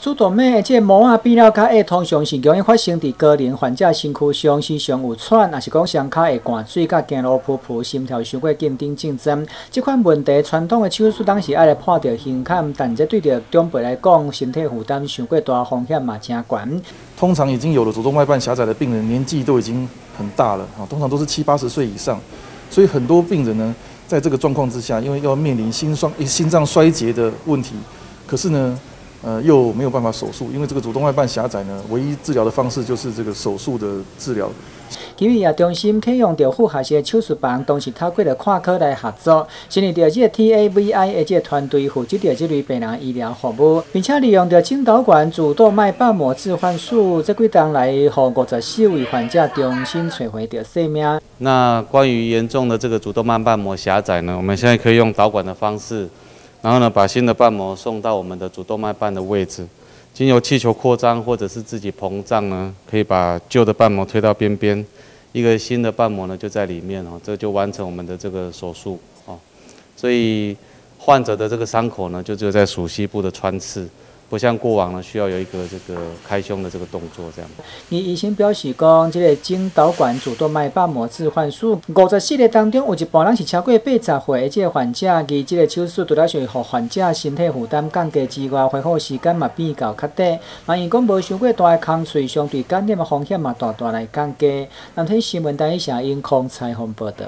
主动脉即膜啊变了较矮，通常是容易发生伫高龄患者身躯上，时常有喘，也是讲双脚会寒水，甲走路噗噗，心跳伤过紧张紧张。即款问题，传统的手术当时爱来破掉胸坎，但这对着长辈来讲，身体负担伤过大，风险嘛真悬。通常已经有了主动脉瓣狭窄的病人，年纪都已经很大了啊，通常都是七八十岁以上，所以很多病人呢，在这个状况之下，因为要面临心衰、心脏衰竭的问题，可是呢。呃，又没有办法手术，因为这个主动脉瓣狭窄呢，唯一治疗的方式就是这个手术的治疗。今日也中心启用着副学士手术房，同时透过了跨科来合作，成立着这个 TAVI 的这个团队，负责着这类病人医疗服务，并且利用着颈导管主动脉瓣膜置换术这几档来，和五十四位患者重新找回着生命。那关于严重的这个主动脉瓣膜狭窄呢，我们现在可以用导管的方式。然后呢，把新的瓣膜送到我们的主动脉瓣的位置，经由气球扩张或者是自己膨胀呢，可以把旧的瓣膜推到边边，一个新的瓣膜呢就在里面哦，这就完成我们的这个手术哦。所以患者的这个伤口呢，就只有在属膝部的穿刺。不像过往呢，需要有一个这个开胸的这个动作这样。你医生表示讲，这个经导管主动脉瓣膜置换术，五十四个当中有一半人是超过八十岁这个患者，而这个手术除了是让患者身体负担降低之外，恢复时间嘛比较较短，嘛因讲无伤过大的空隙，相对感染的风险嘛大大来降低。南天新闻台一声音控采访报道。